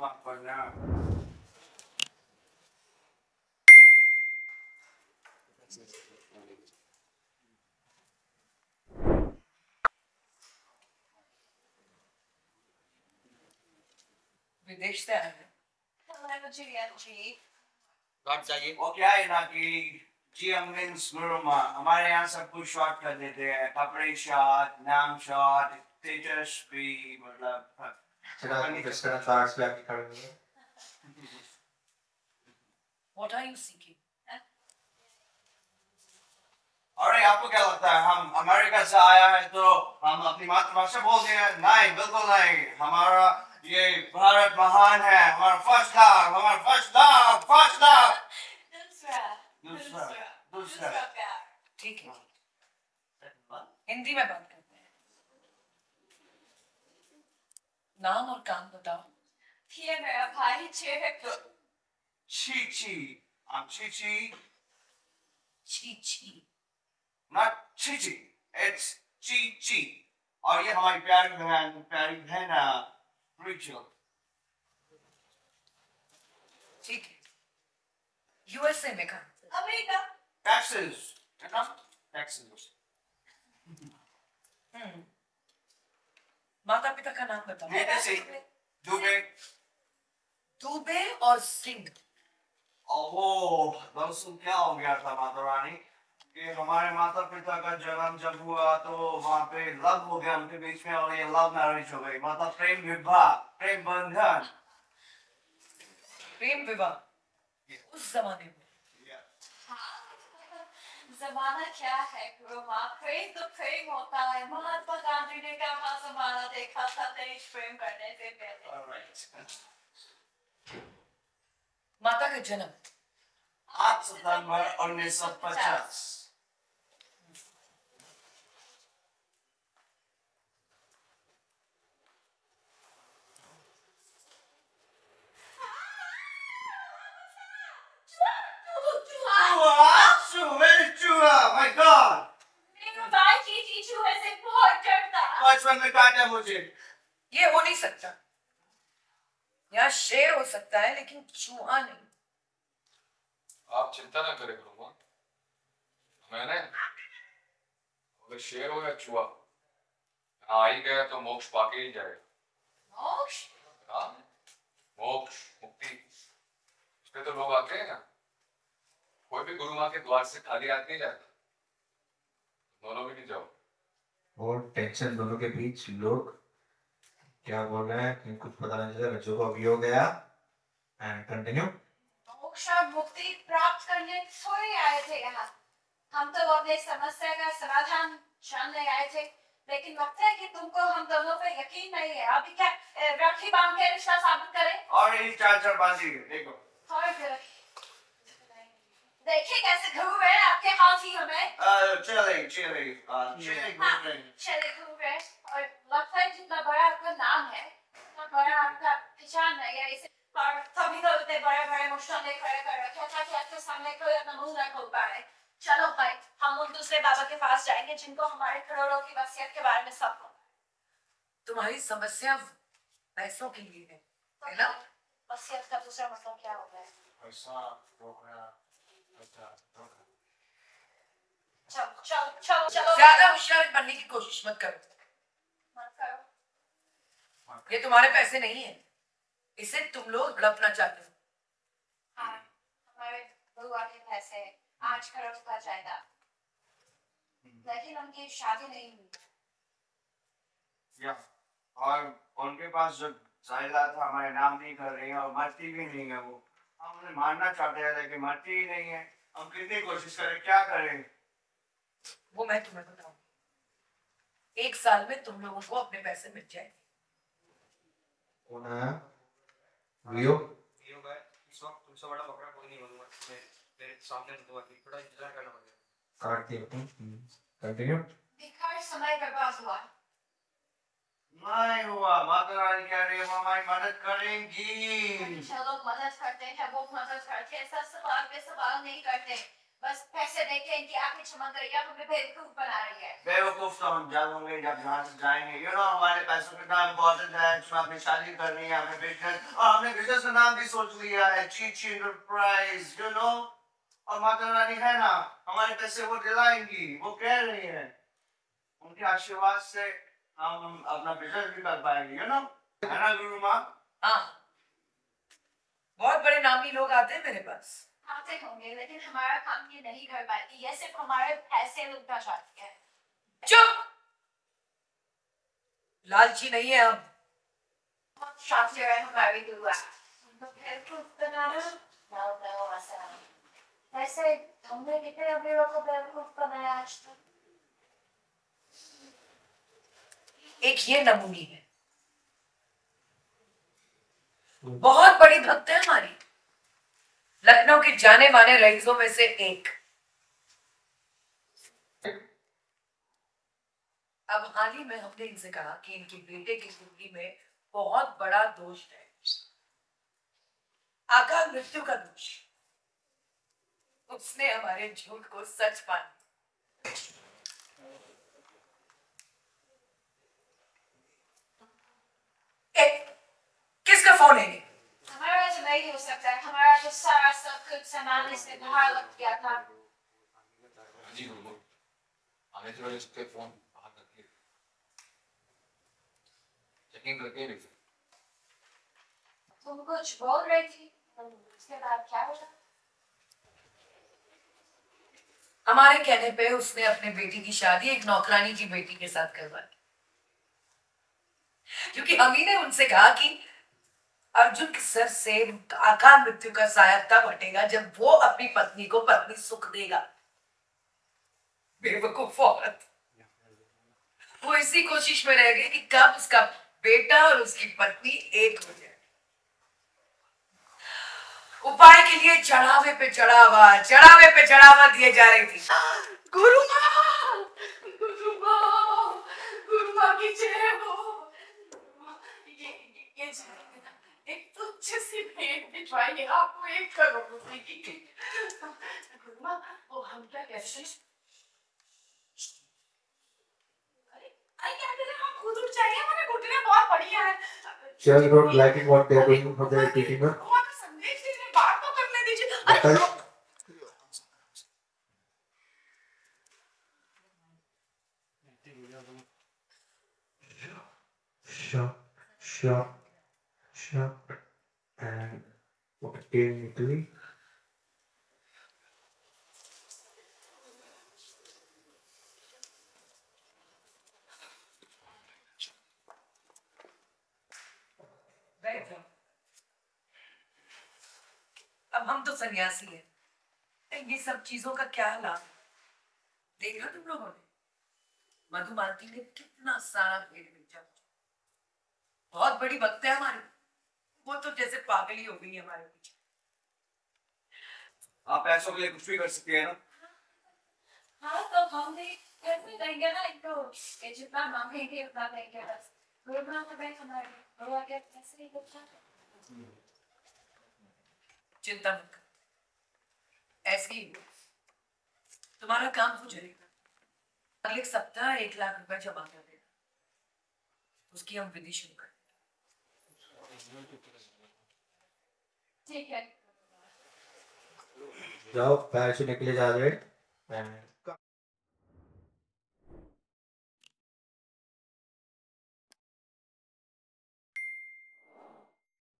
pop by now. Vidish Hello, Julian G. What's that? Okay, Naki. GM wins Muruma. Amari answer push shot kar dete hai. Kapre shot, nam shot, theta speed, love. What are you seeking? अरे आपको क्या लगता है हम America से आया है तो हम अपनी मातृभाषा बोलते हैं नहीं बिल्कुल नहीं हमारा ये भारत महान है हमारा फ़र्स्ट लव हमारा फ़र्स्ट लव फ़र्स्ट लव दूसरा दूसरा दूसरा दूसरा ठीक है। हिंदी में बात करते हैं नाम और काम बताओ ये मेरा भाई चेक ची ची I'm Chi Chi. छी छी not Chi Chi. It's Chi Chi. और ये हमारी प्यारी बहन प्यारी बहन रिचल ठीक है यूएसए में कहा? अमेरिका है ना Texas हम्म माता पिता का नाम बताओ। ये कैसे दुबे। दुबे और सिंह। ओह दरअसल क्या हो गया था माता रानी कि हमारे माता पिता का जन्म जब हुआ तो वहाँ पे लव हो गया उनके बीच में और ये लव मैरिज हो गई। माता प्रेम विवाह प्रेम बंधन। प्रेम विवाह। उस जमाने में। जमाना क्या है गुरु माँ प्रेम तो प्रेम होता है। महात्मा गांधी ने क्या कहा? जमाना देखा था देश प्रेम करने से पहले। माता का जन्म। आठ सितंबर उन्नीस सौ पचास। My God! मेरा भाई चीची चूहे से बहुत डरता। बचपन में काटा मुझे। ये हो नहीं सकता। यहाँ शेर हो सकता है लेकिन चूहा नहीं। आप चिंता ना करें गुरुमा मैंने अगर शेर हो या चूहा यहाँ आ ही गया तो मोक्ष पाके ही जाएगा। मोक्ष? हाँ मोक्ष मुक्ति। इस पे तो लोग आते हैं ना। कोई भी गुरु माँ के द्वार से खाली हाथ नहीं जाता। दोनों भी नहीं जाओ। और टेंशन दोनों के बीच लोग क्या बोल रहे हैं? कुछ पता नहीं चला बच्चों को अभी हो गया। एंड कंटिन्यू मोक्ष और मुक्ति प्राप्त करने थोड़ी आए थे यहाँ। हम तो अपने समस्या का समाधान जानने आए थे लेकिन लगता है कि तुमको हम दोनों पे यकीन नहीं है। अभी क्या राखी बाँध के रिश्ता साबित करें? और ये चार चार बांधी देखो और फिर देखिए कैसे घूम रहे हैं आपके हाथी हमें Uh, chili, chili, uh, chili हाँ, green. चले घूम रहे हैं और लगता है जितना बड़ा आपका नाम है उतना बड़ा आपका पहचान नहीं है इसे और तभी तो इतने बड़े बड़े मुश्किल खड़े कर रखे था कि आपके सामने कोई अपना मुँह ना खोल पाए चलो भाई हम उन दूसरे बाबा के पास जाएँगे जिनको हमारे करोड़ों की वसीयत के बारे में सब पता है। तुम्हारी समस्या पैसों के लिए है तो है ना? वसीयत का दूसरा मतलब क्या होता है रोकना। चलो चलो चलो चलो। ज़्यादा होशियार बनने की कोशिश मत करो। मत करो। ये तुम्हारे पैसे नहीं है। इसे तुम लोग हड़पना चाहते हो। हाँ हमारे बुआ के पैसे आज करोड़ का जायदाद लेकिन उनकी शादी नहीं हुई। या और उनके पास जो जायदाद था हमारे नाम नहीं कर रही है और मरती भी नहीं है वो। हम उन्हें मारना चाहते हैं लेकिन मरती ही नहीं है। हम कितनी कोशिश करें क्या करें? वो मैं तुम्हें बताऊँ एक साल में तुम लोगों को अपने पैसे मिल जाए कौन है? रियो? ये होगा इस वक्त तुमसे बड़ा बकरा कोई नहीं बनूँगा मैं मेरे सामने तो थोड़ा इंतज़ार करना पड़ेगा। काट दिया कंटिन्यू बेकार समय बर्बाद हुआ। नहीं हुआ माता रानी है वो हमारी मदद करेंगी। जो लोग मदद करते हैं वो मदद करते हैं सब सवाल पे सवाल नहीं करते। बस पैसे देके इनकी आँखें चमक रही है हमें बेवकूफ़ बना रही है। बेवकूफ़ तो हम जब होंगे जब यहाँ से जाएँगे। यू नो हमारे पैसों कितना इम्पोर्टेंट है इसमें अपनी शादी करनी है हमें बिज़नेस और हमने बिज़नेस का नाम भी सोच लिया है चीची एंटरप्राइज यू नो और माता रानी है ना हमारे पैसे वो दिलाएँगी वो कह रही है। उनके आशीर्वाद से हम अपना बिज़नेस भी कर पाएँगे यू नो है ना गुरु माँ हाँ। बहुत बड़े नामी लोग आते हैं मेरे पास। आते होंगे लेकिन हमारा काम ये नहीं कर पाती। ये सिर्फ़ हमारे पैसे लुटना चाहती है। चुप! लालची नहीं है हम। शातिर है हमारी दुआ। तुमने कितने अमीरों को बेवकूफ़ बनाया आज तक? एक ये नमूनी है। बहुत बड़ी भक्त है हमारी। लखनऊ के जाने माने रईसों में से एक। अब हाल ही में हमने इनसे कहा कि इनके बेटे की ज़िंदगी में बहुत बड़ा दोष है। आकाल मृत्यु का दोष। उसने हमारे झूठ को सच मान लिया। ए, किसका फ़ोन है ये हमारा तो नहीं हो सकता है हमारा तो सारा सब कुछ बाहर लग गया था। जी गुरु आने से पहले उसके फ़ोन बाहर रखिए चेकिंग करके ही। तुम कुछ बोल रही थी उसके बाद क्या हुआ हमारे कहने पे उसने अपने बेटी की शादी एक नौकरानी की बेटी के साथ करवाई। क्योंकि हम ही ने उनसे कहा कि अर्जुन के सर से अकाल मृत्यु का साया तब हटेगा जब वो अपनी पत्नी को पत्नी सुख देगा। बेवकूफ़ औरत। वो इसी कोशिश में रह गई कि कब उसका बेटा और उसकी पत्नी एक हो जाए। उपाय के लिए चढ़ावे पे चढ़ावा, चढ़ावे पे चढ़ावा दिए जा रही थी। गुरु माँ गुरु माँ गुरु माँ की जय हो। ये ये ये। एक तुच्छ सी भेंट भिजवाइए आपको एक करोड़ रुपए की गुरुमा वो हम क्या अरे क्या करें हम खुद उठ जाएँगे हमारे घुटने बहुत बढ़िया not liking what they are doing for their teaching her. संदेश दीजिए बात तो करने दीजिए अरे बताइए। Shop, shop, shop, and Italy? अब हम तो सन्यासी हैं। ये सब चीज़ों का क्या लाभ? देखा तुम लोगों ने? मधुमालती ने कितना सारा पेड़ बेचा बहुत बड़ी भक्त है हमारी। वो तो जैसे पागली हो गई हमारे पीछे। आप पैसों के लिए कुछ भी कर सकते हैं ना। हाँ तो हम भी में देंगे ना इनको ये जितना मांगेंगे उतना देंगे बस। हमारे आगे पैसे ही चिंता मत कर। ऐसे ही तुम्हारा काम हो जाएगा। अगले सप्ताह एक लाख रुपए जमा कर देना। उसकी हम विधि शुरू कर है जाओ पैर से निकले जा रहे हैं।